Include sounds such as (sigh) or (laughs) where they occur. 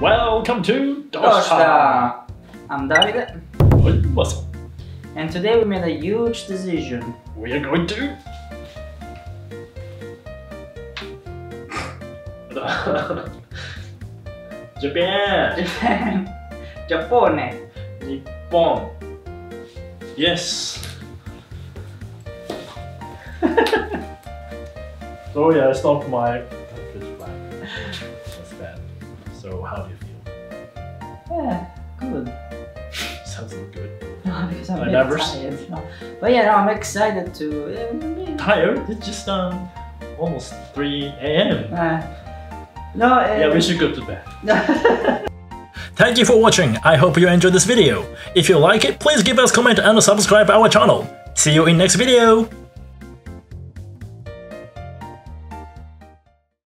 Welcome to! Doorsta! I'm vad så? and today we made a huge decision. We are going to... (laughs) Japan! Giappone! Nippon! Yes! (laughs) oh yeah, I stopped my... That's bad. So how do you feel? Yeah, good. Sounds so good. (laughs) No, because I'm I a bit never- tired. No. But yeah, no, I'm excited to. Tired? It's just um almost 3 a.m. Uh, no, uh, Yeah, we should go to bed. (laughs) Thank you for watching. I hope you enjoyed this video. If you like it, please give us a comment and subscribe our channel. See you in next video.